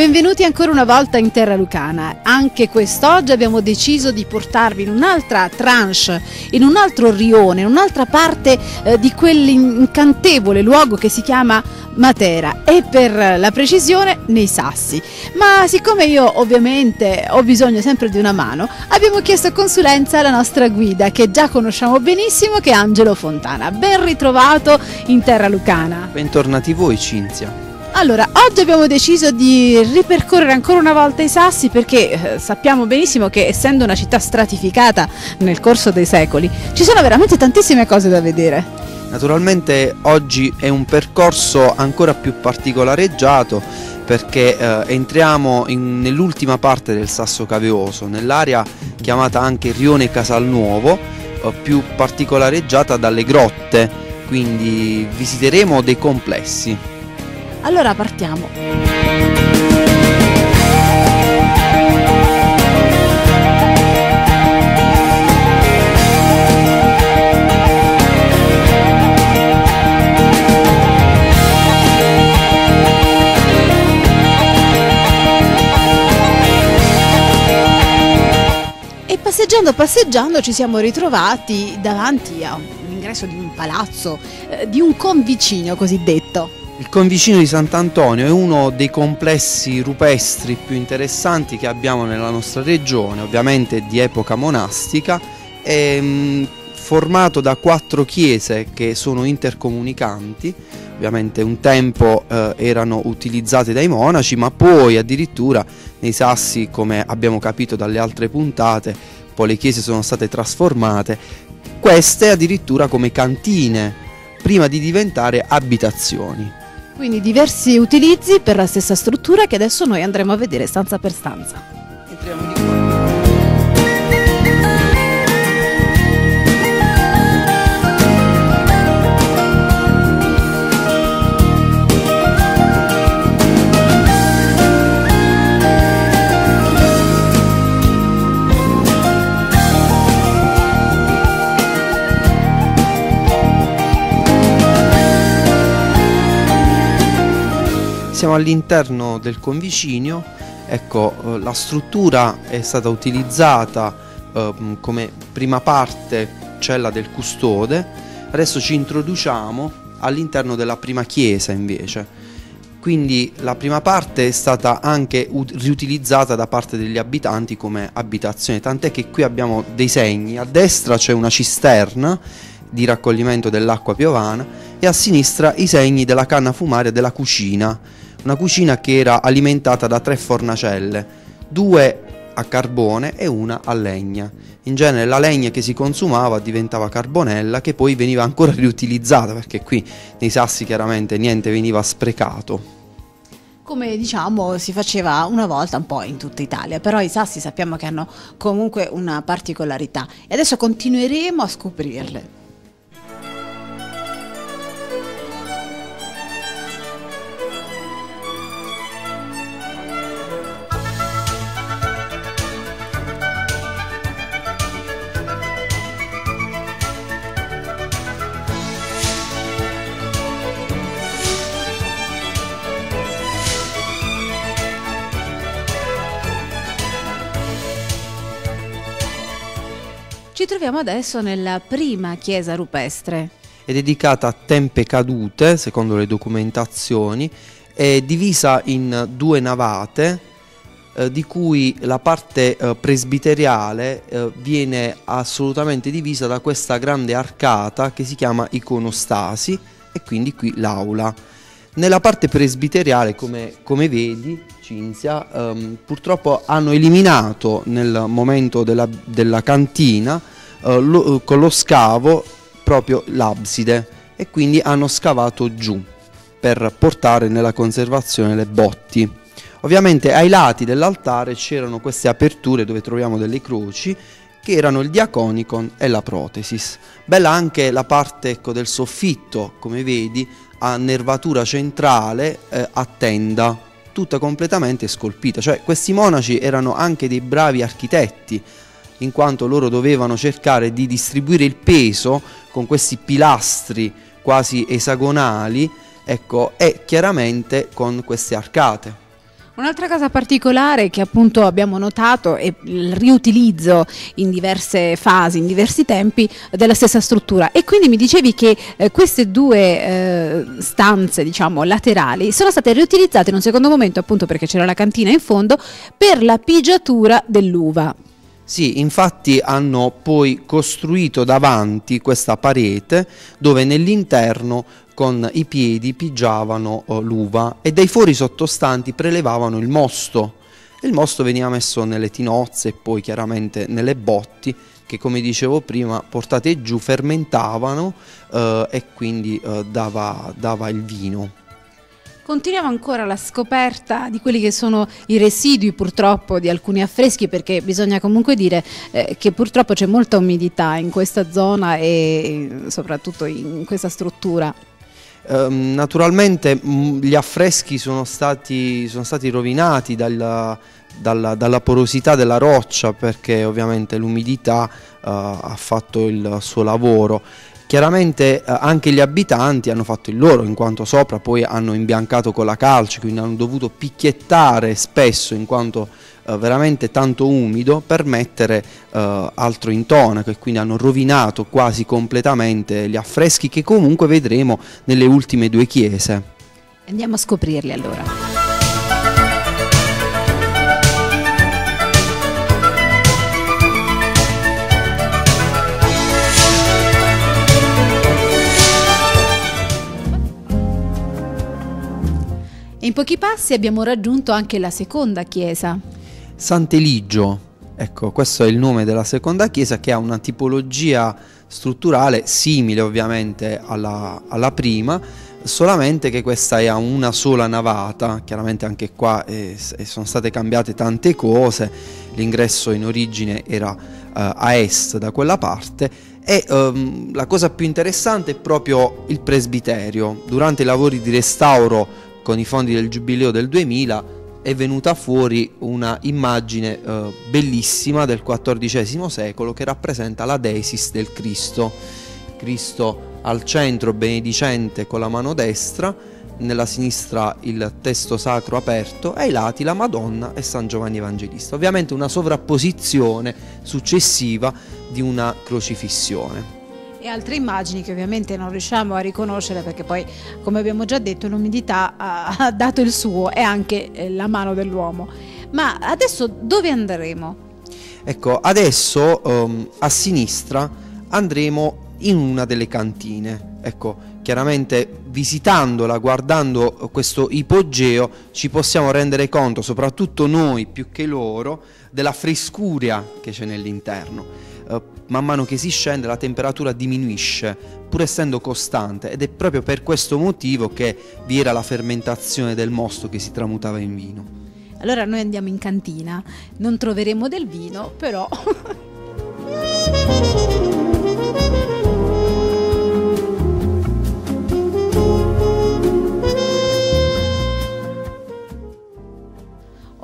Benvenuti ancora una volta in Terra Lucana. Anche quest'oggi abbiamo deciso di portarvi in un'altra tranche, in un altro rione, in un'altra parte eh, di quell'incantevole luogo che si chiama Matera e per la precisione nei Sassi. Ma siccome io ovviamente ho bisogno sempre di una mano, abbiamo chiesto consulenza alla nostra guida che già conosciamo benissimo che è Angelo Fontana. Ben ritrovato in Terra Lucana. Bentornati voi Cinzia. Allora, oggi abbiamo deciso di ripercorrere ancora una volta i sassi perché eh, sappiamo benissimo che essendo una città stratificata nel corso dei secoli, ci sono veramente tantissime cose da vedere. Naturalmente oggi è un percorso ancora più particolareggiato perché eh, entriamo nell'ultima parte del Sasso Caveoso, nell'area chiamata anche Rione Casalnuovo, eh, più particolareggiata dalle grotte, quindi visiteremo dei complessi. Allora partiamo. E passeggiando passeggiando ci siamo ritrovati davanti all'ingresso di un palazzo, eh, di un convicino cosiddetto. Il convicino di Sant'Antonio è uno dei complessi rupestri più interessanti che abbiamo nella nostra regione, ovviamente di epoca monastica, è mh, formato da quattro chiese che sono intercomunicanti, ovviamente un tempo eh, erano utilizzate dai monaci, ma poi addirittura nei sassi, come abbiamo capito dalle altre puntate, poi le chiese sono state trasformate, queste addirittura come cantine, prima di diventare abitazioni. Quindi diversi utilizzi per la stessa struttura che adesso noi andremo a vedere stanza per stanza. Entriamo di qua. Siamo all'interno del convicinio, ecco, eh, la struttura è stata utilizzata eh, come prima parte cella del custode, adesso ci introduciamo all'interno della prima chiesa invece. Quindi la prima parte è stata anche riutilizzata da parte degli abitanti come abitazione, tant'è che qui abbiamo dei segni, a destra c'è una cisterna di raccoglimento dell'acqua piovana e a sinistra i segni della canna fumaria della cucina una cucina che era alimentata da tre fornacelle, due a carbone e una a legna. In genere la legna che si consumava diventava carbonella che poi veniva ancora riutilizzata perché qui nei sassi chiaramente niente veniva sprecato. Come diciamo si faceva una volta un po' in tutta Italia, però i sassi sappiamo che hanno comunque una particolarità e adesso continueremo a scoprirle. Ci troviamo adesso nella prima chiesa rupestre. È dedicata a tempe cadute, secondo le documentazioni, è divisa in due navate, eh, di cui la parte eh, presbiteriale eh, viene assolutamente divisa da questa grande arcata che si chiama iconostasi e quindi qui l'aula. Nella parte presbiteriale, come, come vedi, Cinzia, ehm, purtroppo hanno eliminato nel momento della, della cantina eh, lo, eh, con lo scavo proprio l'abside e quindi hanno scavato giù per portare nella conservazione le botti. Ovviamente ai lati dell'altare c'erano queste aperture dove troviamo delle croci che erano il diaconicon e la protesis. Bella anche la parte ecco, del soffitto, come vedi, a nervatura centrale eh, a tenda, tutta completamente scolpita. Cioè questi monaci erano anche dei bravi architetti, in quanto loro dovevano cercare di distribuire il peso con questi pilastri quasi esagonali, ecco, e chiaramente con queste arcate. Un'altra cosa particolare che appunto abbiamo notato è il riutilizzo in diverse fasi, in diversi tempi della stessa struttura e quindi mi dicevi che eh, queste due eh, stanze diciamo laterali sono state riutilizzate in un secondo momento appunto perché c'era la cantina in fondo per la pigiatura dell'uva. Sì, infatti hanno poi costruito davanti questa parete dove nell'interno con i piedi pigiavano oh, l'uva e dai fori sottostanti prelevavano il mosto. Il mosto veniva messo nelle tinozze e poi chiaramente nelle botti che come dicevo prima portate giù fermentavano eh, e quindi eh, dava, dava il vino. Continuiamo ancora la scoperta di quelli che sono i residui purtroppo di alcuni affreschi perché bisogna comunque dire eh, che purtroppo c'è molta umidità in questa zona e soprattutto in questa struttura. Ehm, naturalmente mm, gli affreschi sono stati, sono stati rovinati dalla, dalla, dalla, porosità della roccia perché ovviamente l'umidità uh, ha fatto il suo lavoro. Chiaramente uh, anche gli abitanti hanno fatto il loro in quanto sopra poi hanno imbiancato con la calce, quindi hanno dovuto picchiettare spesso in quanto eh, veramente tanto umido per mettere eh, altro intonaco e quindi hanno rovinato quasi completamente gli affreschi che comunque vedremo nelle ultime due chiese. Andiamo a scoprirli allora. In pochi passi abbiamo raggiunto anche la seconda chiesa. Sant'Eligio, ecco questo è il nome della seconda chiesa che ha una tipologia strutturale simile ovviamente alla, alla prima, solamente che questa è a una sola navata, chiaramente anche qua eh, sono state cambiate tante cose, l'ingresso in origine era eh, a est da quella parte e ehm, la cosa più interessante è proprio il presbiterio. Durante i lavori di restauro con i fondi del Giubileo del 2000 è venuta fuori una immagine eh, bellissima del XIV secolo che rappresenta la Desis del Cristo. Cristo al centro benedicente con la mano destra, nella sinistra il testo sacro aperto e ai lati la Madonna e San Giovanni Evangelista. Ovviamente una sovrapposizione successiva di una crocifissione e altre immagini che ovviamente non riusciamo a riconoscere perché poi come abbiamo già detto l'umidità ha, dato il suo e anche eh, la mano dell'uomo. Ma adesso dove andremo? Ecco, adesso um, a sinistra andremo in una delle cantine. Ecco, chiaramente visitandola, guardando questo ipogeo, ci possiamo rendere conto, soprattutto noi più che loro, della frescura che c'è nell'interno eh, man mano che si scende la temperatura diminuisce, pur essendo costante, ed è proprio per questo motivo che vi era la fermentazione del mosto che si tramutava in vino. Allora noi andiamo in cantina, non troveremo del vino, però...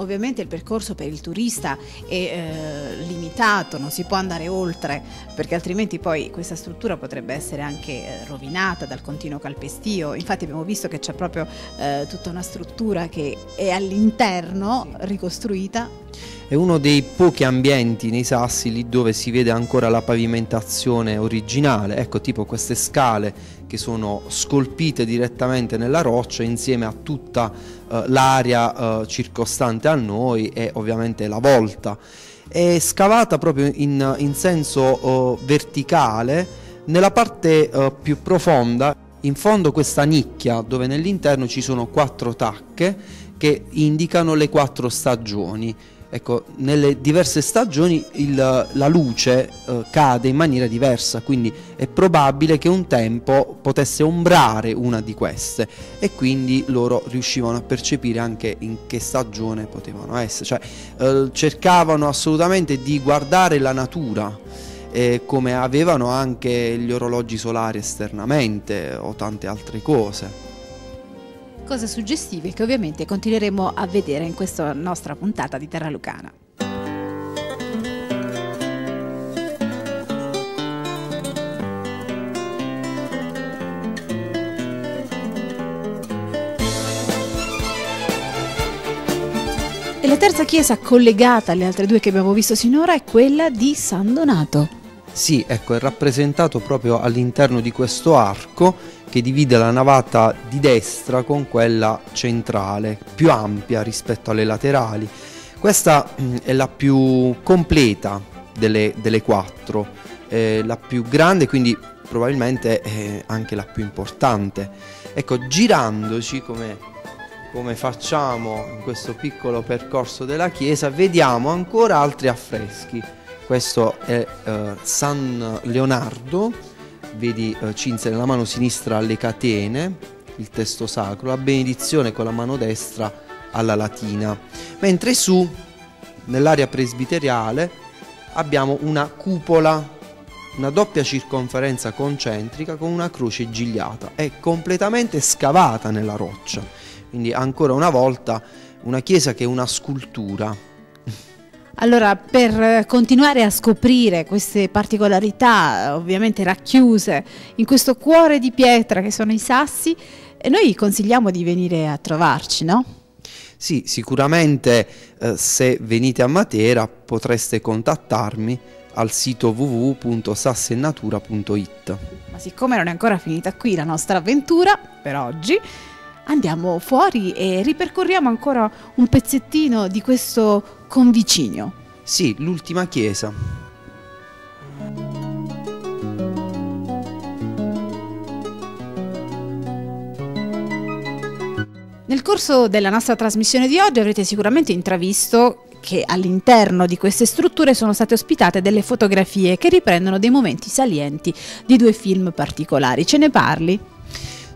ovviamente il percorso per il turista è eh, limitato, non si può andare oltre perché altrimenti poi questa struttura potrebbe essere anche eh, rovinata dal continuo calpestio. Infatti abbiamo visto che c'è proprio eh, tutta una struttura che è all'interno ricostruita. È uno dei pochi ambienti nei sassi lì dove si vede ancora la pavimentazione originale, ecco tipo queste scale che sono scolpite direttamente nella roccia insieme a tutta uh, l'area uh, circostante a noi e ovviamente la volta. È scavata proprio in, in senso uh, verticale nella parte più profonda in fondo questa nicchia dove nell'interno ci sono quattro tacche che indicano le quattro stagioni ecco, nelle diverse stagioni il, la luce eh, cade in maniera diversa, quindi è probabile che un tempo potesse ombrare una di queste e quindi loro riuscivano a percepire anche in che stagione potevano essere, cioè eh, cercavano assolutamente di guardare la natura. Eh, come avevano anche gli orologi solari esternamente o tante altre cose cose suggestive che ovviamente continueremo a vedere in questa nostra puntata di Terra Lucana. E la terza chiesa collegata alle altre due che abbiamo visto sinora è quella di San Donato. Sì, ecco, è rappresentato proprio all'interno di questo arco che divide la navata di destra con quella centrale, più ampia rispetto alle laterali. Questa mm, è la più completa delle, delle quattro, eh, la più grande, quindi probabilmente è anche la più importante. Ecco, girandoci come, come facciamo in questo piccolo percorso della chiesa, vediamo ancora altri affreschi. Questo è eh, San Leonardo, vedi eh, cinse nella mano sinistra le catene, il testo sacro, la benedizione con la mano destra alla latina, mentre su, nell'area presbiteriale, abbiamo una cupola una doppia circonferenza concentrica con una croce gigliata, è completamente scavata nella roccia, quindi ancora una volta una chiesa che è una scultura. Allora, per continuare a scoprire queste particolarità, ovviamente racchiuse in questo cuore di pietra che sono i sassi, noi consigliamo di venire a trovarci, no? Sì, sicuramente eh, se venite a Matera potreste contattarmi al sito www.sassennatura.it. Ma siccome non è ancora finita qui la nostra avventura per oggi, andiamo fuori e ripercorriamo ancora un pezzettino di questo convicinio. Sì, l'ultima chiesa. Nel corso della nostra trasmissione di oggi avrete sicuramente intravisto che all'interno di queste strutture sono state ospitate delle fotografie che riprendono dei momenti salienti di due film particolari. Ce ne parli?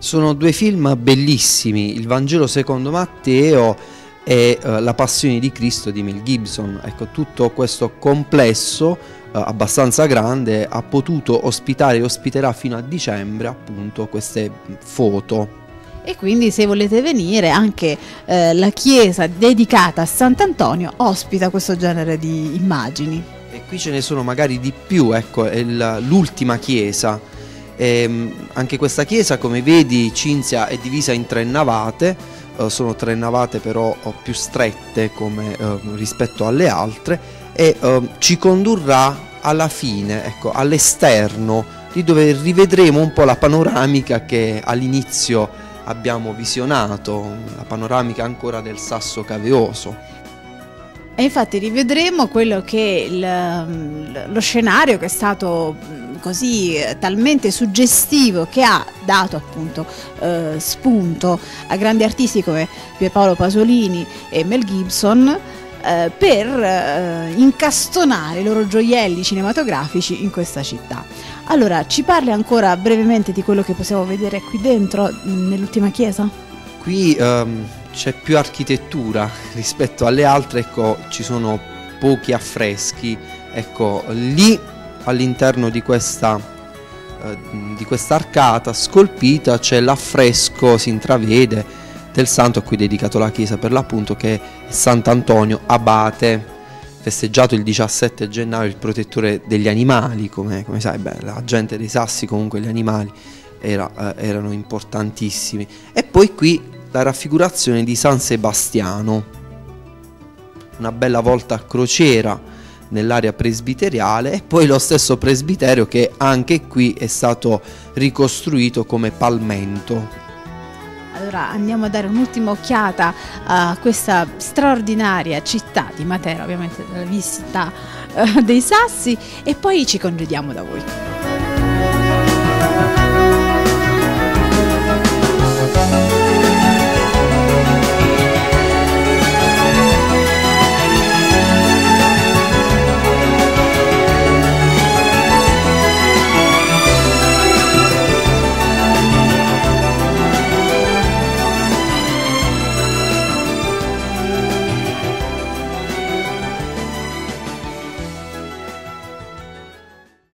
Sono due film bellissimi, Il Vangelo secondo Matteo e uh, La Passione di Cristo di Mel Gibson. Ecco, tutto questo complesso uh, abbastanza grande ha potuto ospitare e ospiterà fino a dicembre appunto queste foto e quindi se volete venire anche eh, la chiesa dedicata a Sant'Antonio ospita questo genere di immagini. E qui ce ne sono magari di più, ecco, è l'ultima chiesa. E, ehm, anche questa chiesa, come vedi, Cinzia è divisa in tre navate, eh, sono tre navate però oh, più strette come, eh, rispetto alle altre e eh, ci condurrà alla fine, ecco, all'esterno, di dove rivedremo un po' la panoramica che all'inizio abbiamo visionato, la panoramica ancora del sasso caveoso. E infatti rivedremo quello che il, lo scenario che è stato così eh, talmente suggestivo che ha dato appunto eh, spunto a grandi artisti come Pierpaolo Pasolini e Mel Gibson eh, per eh, incastonare i loro gioielli cinematografici in questa città. Allora, ci parli ancora brevemente di quello che possiamo vedere qui dentro, nell'ultima chiesa? Qui um, c'è più architettura rispetto alle altre, ecco, ci sono pochi affreschi. Ecco, lì all'interno di questa, uh, di questa arcata scolpita c'è l'affresco, si intravede, del santo a cui è dedicato la chiesa per l'appunto che è Sant'Antonio Abate festeggiato il 17 gennaio il protettore degli animali, come, come sai, beh, la gente dei sassi comunque gli animali era, eh, erano importantissimi. E poi qui la raffigurazione di San Sebastiano, una bella volta a crociera nell'area presbiteriale e poi lo stesso presbiterio che anche qui è stato ricostruito come palmento. Allora andiamo a dare un'ultima occhiata a questa straordinaria città di Matera, ovviamente dalla visita uh, dei Sassi e poi ci congediamo da voi.